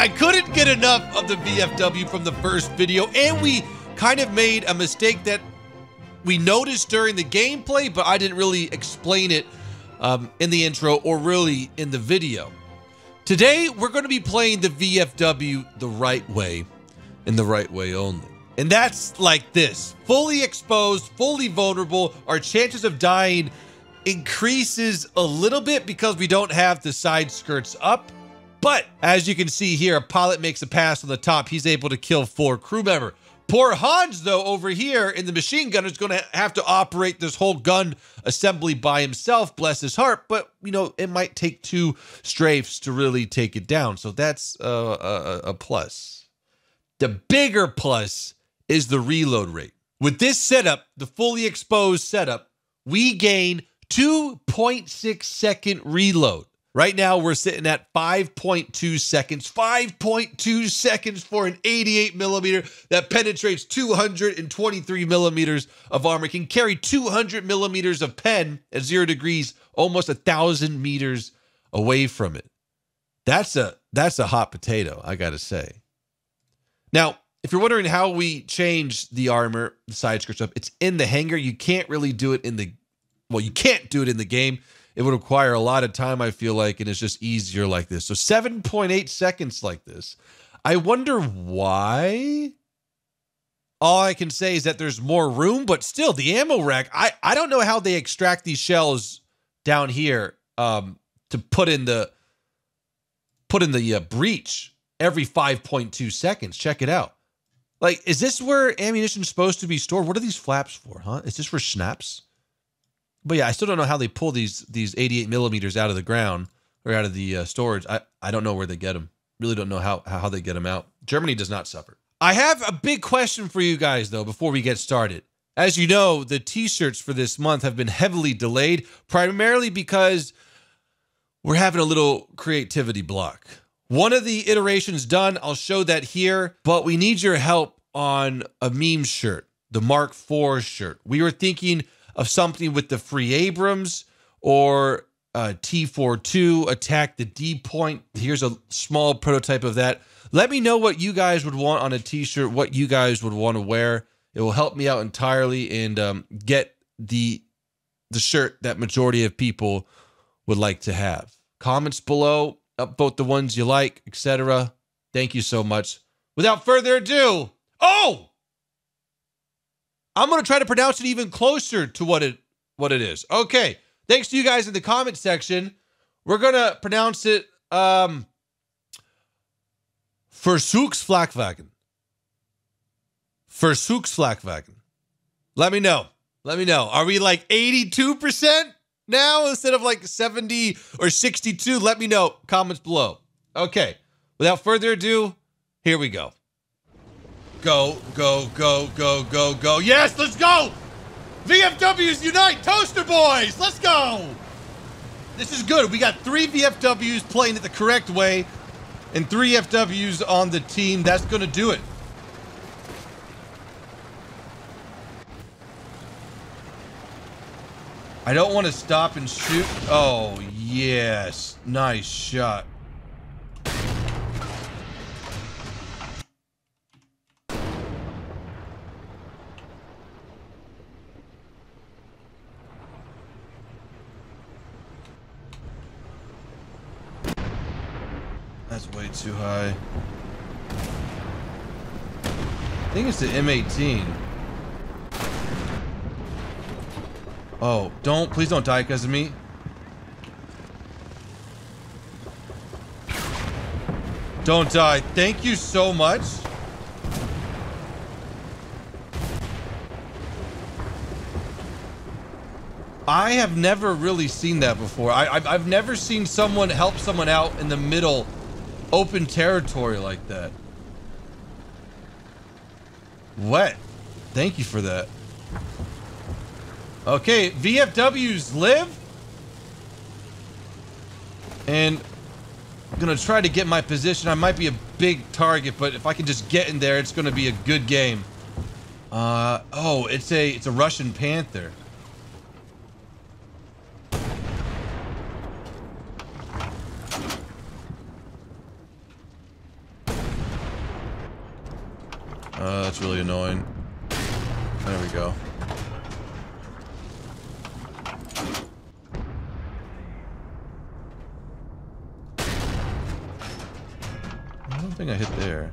I couldn't get enough of the VFW from the first video, and we kind of made a mistake that we noticed during the gameplay, but I didn't really explain it um, in the intro or really in the video. Today, we're going to be playing the VFW the right way, in the right way only. And that's like this fully exposed, fully vulnerable. Our chances of dying increases a little bit because we don't have the side skirts up. But as you can see here, a pilot makes a pass on the top. He's able to kill four crew member. Poor Hans, though, over here in the machine gun is going to have to operate this whole gun assembly by himself, bless his heart. But, you know, it might take two strafes to really take it down. So that's uh, a, a plus. The bigger plus is the reload rate. With this setup, the fully exposed setup, we gain 2.6 second reload. Right now, we're sitting at 5.2 seconds. 5.2 seconds for an 88 millimeter that penetrates 223 millimeters of armor, can carry 200 millimeters of pen at zero degrees, almost a thousand meters away from it. That's a that's a hot potato, I gotta say. Now, if you're wondering how we change the armor, the side skirt stuff, it's in the hangar. You can't really do it in the well, you can't do it in the game. It would require a lot of time, I feel like, and it's just easier like this. So 7.8 seconds like this. I wonder why. All I can say is that there's more room, but still, the ammo rack. I I don't know how they extract these shells down here um, to put in the put in the uh, breech every 5.2 seconds. Check it out. Like, is this where ammunition is supposed to be stored? What are these flaps for, huh? Is this for snaps? But yeah, I still don't know how they pull these these 88 millimeters out of the ground or out of the uh, storage. I, I don't know where they get them. Really don't know how, how they get them out. Germany does not suffer. I have a big question for you guys though before we get started. As you know, the t-shirts for this month have been heavily delayed, primarily because we're having a little creativity block. One of the iterations done, I'll show that here, but we need your help on a meme shirt, the Mark IV shirt. We were thinking of something with the free Abrams or uh, T42 attack the D point. Here's a small prototype of that. Let me know what you guys would want on a t-shirt, what you guys would want to wear. It will help me out entirely and um, get the the shirt that majority of people would like to have. Comments below, upvote the ones you like, etc. Thank you so much. Without further ado, oh, I'm going to try to pronounce it even closer to what it what it is. Okay. Thanks to you guys in the comment section. We're going to pronounce it um Versuchsflakwagen. Versuchsflakwagen. Let me know. Let me know. Are we like 82% now instead of like 70 or 62? Let me know. Comments below. Okay. Without further ado, here we go. Go, go, go, go, go, go. Yes, let's go! VFWs unite! Toaster boys! Let's go! This is good. We got three VFWs playing it the correct way and three FWs on the team. That's going to do it. I don't want to stop and shoot. Oh, yes. Nice shot. That's way too high. I think it's the M18. Oh, don't, please don't die because of me. Don't die. Thank you so much. I have never really seen that before. I, I've never seen someone help someone out in the middle open territory like that. What? Thank you for that. Okay, VFWs live. And I'm gonna try to get my position. I might be a big target, but if I can just get in there, it's gonna be a good game. Uh, oh, it's a, it's a Russian Panther. Uh, that's really annoying. There we go. I don't think I hit there.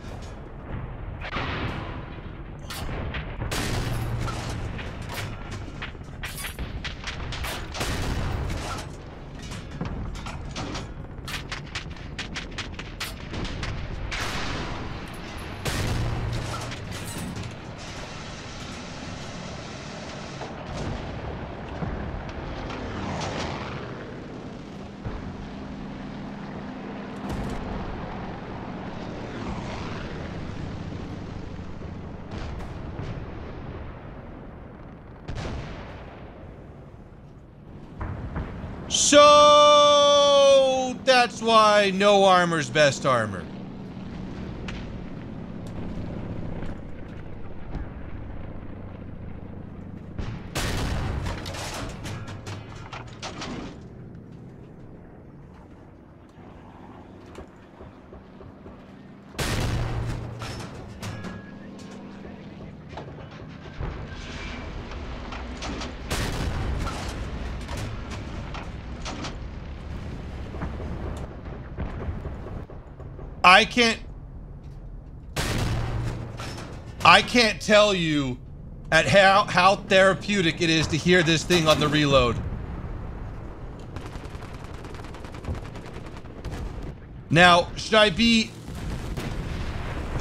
So that's why no armor's best armor. I can't I can't tell you at how how therapeutic it is to hear this thing on the reload. Now, should I be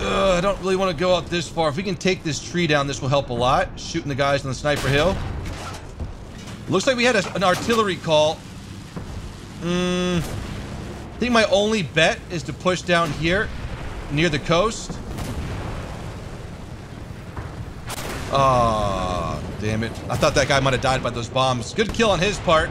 uh, I don't really want to go out this far. If we can take this tree down, this will help a lot. Shooting the guys on the sniper hill. Looks like we had a, an artillery call. Hmm. I think my only bet is to push down here near the coast. Ah, oh, damn it. I thought that guy might have died by those bombs. Good kill on his part.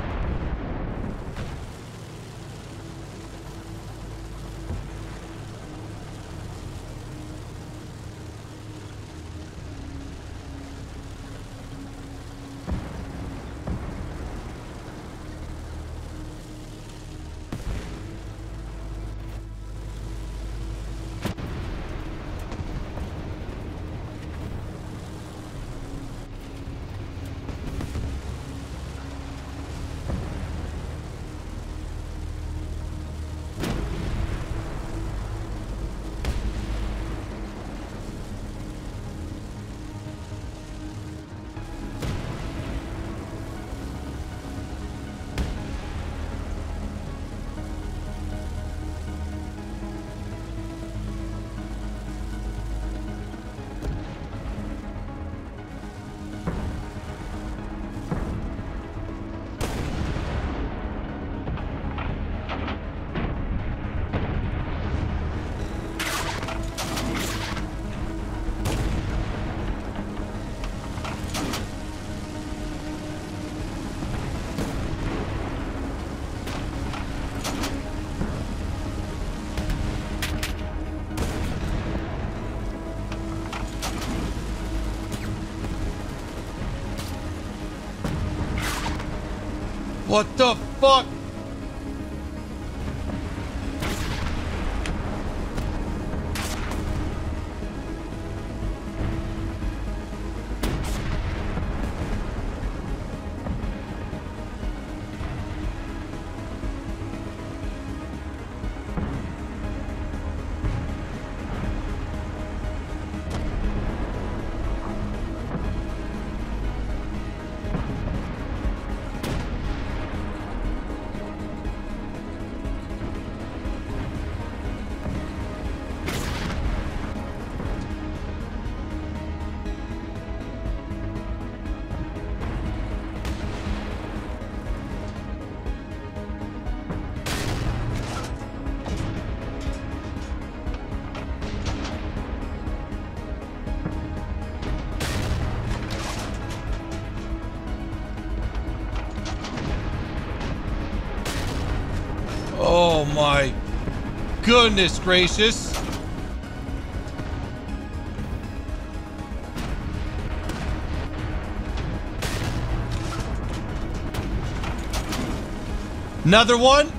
What the fuck? My goodness gracious. Another one.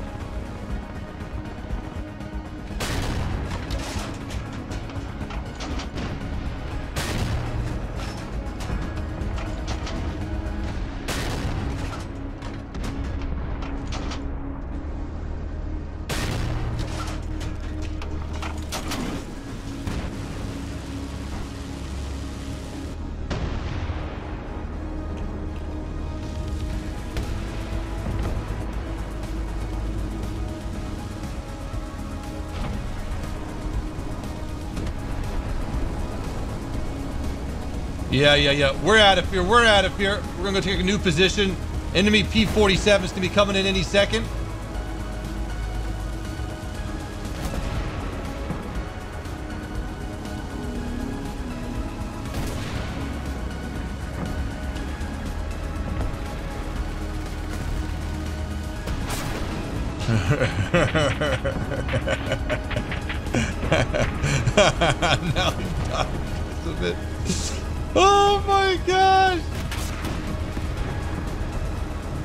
Yeah, yeah, yeah. We're out of here. We're out of here. We're gonna go take a new position. Enemy P-47 is gonna be coming in any second.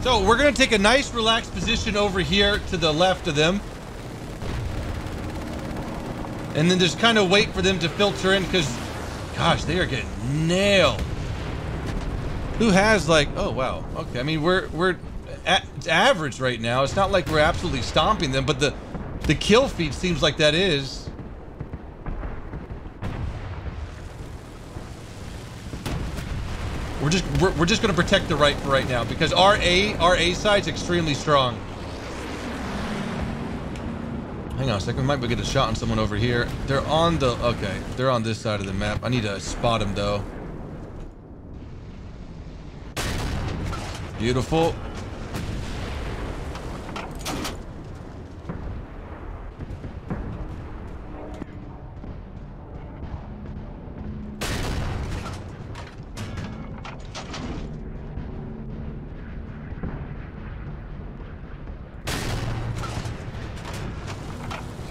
So we're gonna take a nice relaxed position over here to the left of them. And then just kind of wait for them to filter in because, gosh, they are getting nailed. Who has like, oh wow, okay. I mean, we're, we're at, average right now. It's not like we're absolutely stomping them, but the, the kill feed seems like that is. We're just we're, we're just gonna protect the right for right now because our A our A side's extremely strong. Hang on a second, we might be get a shot on someone over here. They're on the okay, they're on this side of the map. I need to spot them though. Beautiful.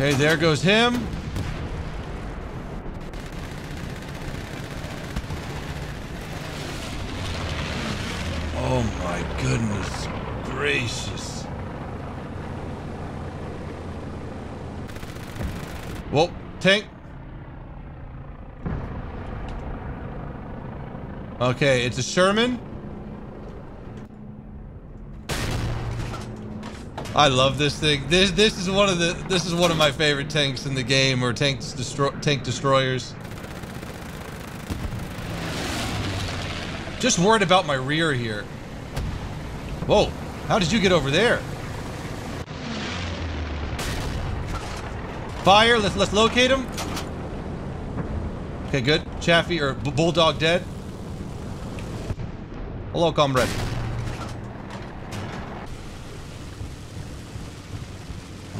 Okay, there goes him. Oh my goodness gracious. Whoa, tank. Okay, it's a Sherman. I love this thing. This this is one of the this is one of my favorite tanks in the game, or tanks destroy tank destroyers. Just worried about my rear here. Whoa! How did you get over there? Fire! Let's let's locate him. Okay, good. Chaffee or Bulldog dead. Hello, comrade.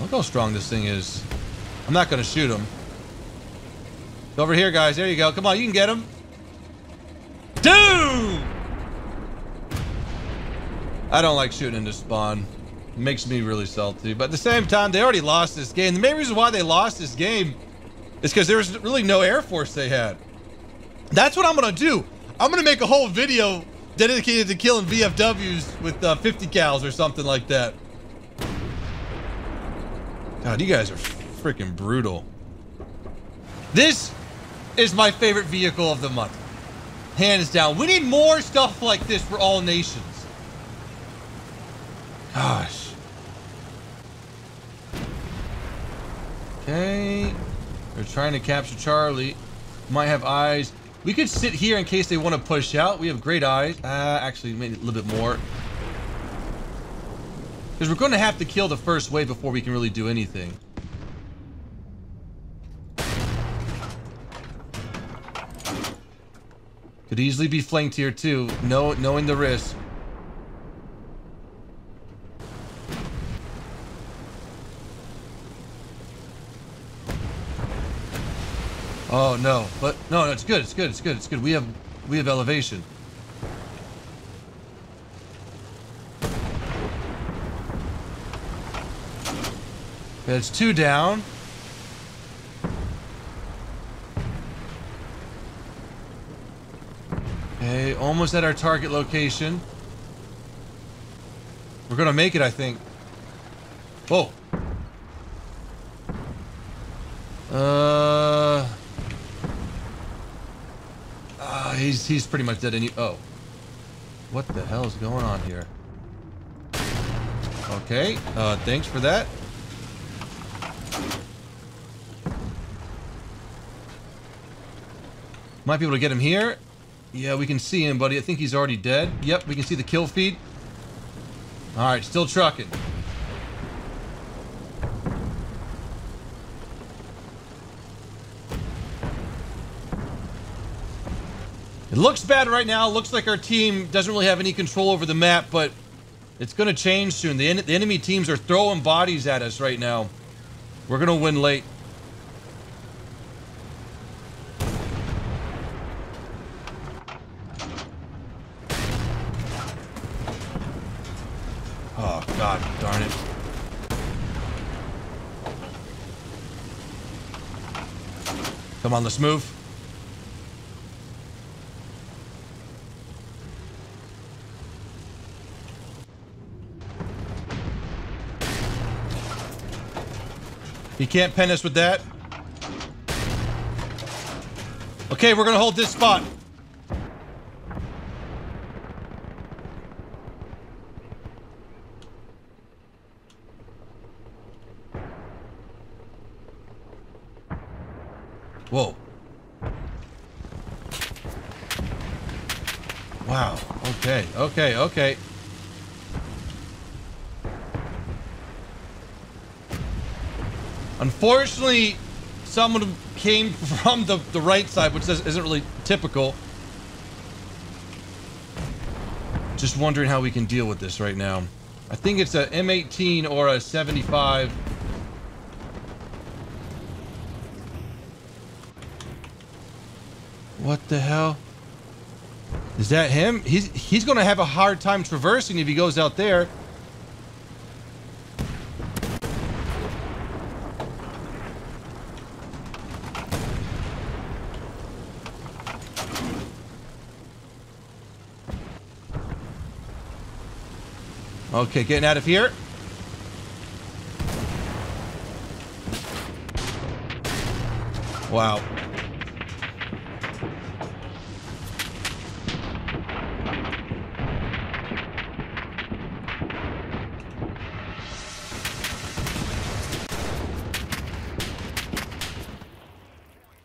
Look how strong this thing is. I'm not going to shoot him. Over here, guys. There you go. Come on, you can get him. Dude! I don't like shooting into spawn. It makes me really salty. But at the same time, they already lost this game. The main reason why they lost this game is because there was really no Air Force they had. That's what I'm going to do. I'm going to make a whole video dedicated to killing VFWs with uh, 50 cals or something like that. God, you guys are freaking brutal. This is my favorite vehicle of the month. Hands down. We need more stuff like this for all nations. Gosh. Okay. They're trying to capture Charlie. Might have eyes. We could sit here in case they want to push out. We have great eyes. Uh, actually, maybe a little bit more. Because we're going to have to kill the first wave before we can really do anything. Could easily be flanked here too, know, knowing the risk. Oh no, but no, no, it's good, it's good, it's good, it's good. We have we have elevation. That's two down. Okay, almost at our target location. We're gonna make it, I think. Whoa. Uh. Uh, he's he's pretty much dead. Any oh, what the hell is going on here? Okay. Uh, thanks for that. Might be able to get him here. Yeah, we can see him, buddy. I think he's already dead. Yep, we can see the kill feed. All right, still trucking. It looks bad right now. Looks like our team doesn't really have any control over the map, but it's going to change soon. The, en the enemy teams are throwing bodies at us right now. We're going to win late. Oh, God darn it. Come on, let's move. He can't pin us with that. Okay, we're gonna hold this spot. Whoa. Wow. Okay, okay. Unfortunately, someone came from the, the right side, which isn't really typical. Just wondering how we can deal with this right now. I think it's a M18 or a 75. What the hell? Is that him? He's he's gonna have a hard time traversing if he goes out there. Okay, getting out of here. Wow.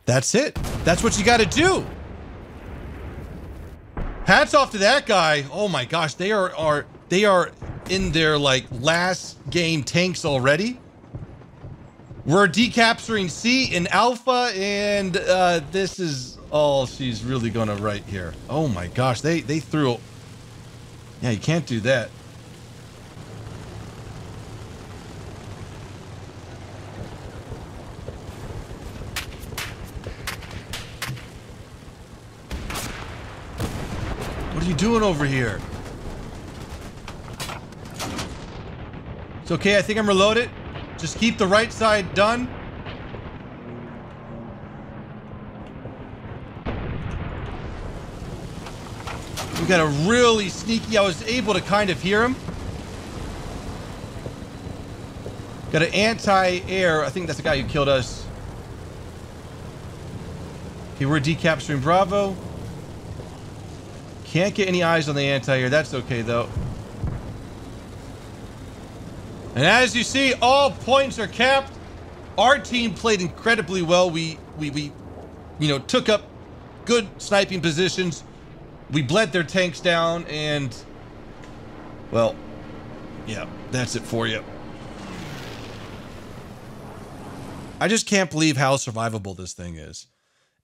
That's it. That's what you got to do. Hats off to that guy. Oh my gosh, they are are they are in their like last game tanks already. We're decapturing C in Alpha, and uh, this is all she's really gonna write here. Oh my gosh, they they threw. Yeah, you can't do that. What are you doing over here? It's okay, I think I'm reloaded. Just keep the right side done. We got a really sneaky, I was able to kind of hear him. Got an anti-air, I think that's the guy who killed us. Okay, we're decapturing Bravo. Can't get any eyes on the anti-air, that's okay though. And as you see, all points are capped. Our team played incredibly well. We, we, we, you know, took up good sniping positions. We bled their tanks down and, well, yeah, that's it for you. I just can't believe how survivable this thing is.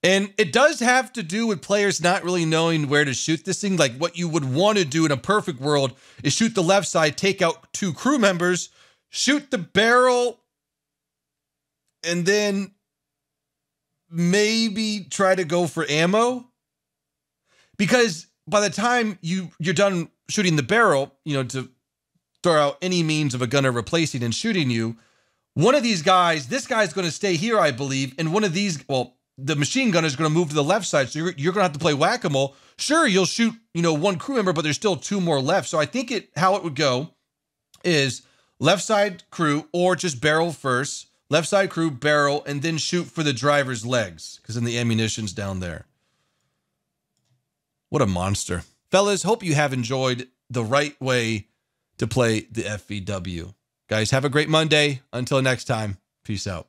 And it does have to do with players not really knowing where to shoot this thing. Like what you would want to do in a perfect world is shoot the left side, take out two crew members, shoot the barrel, and then maybe try to go for ammo. Because by the time you you're done shooting the barrel, you know, to throw out any means of a gunner replacing and shooting you, one of these guys, this guy's going to stay here, I believe, and one of these, well, the machine gunner is going to move to the left side, so you're, you're going to have to play whack a mole. Sure, you'll shoot, you know, one crew member, but there's still two more left. So I think it how it would go is left side crew or just barrel first, left side crew barrel, and then shoot for the driver's legs because then the ammunition's down there. What a monster. Fellas, hope you have enjoyed the right way to play the FVW. Guys, have a great Monday. Until next time, peace out.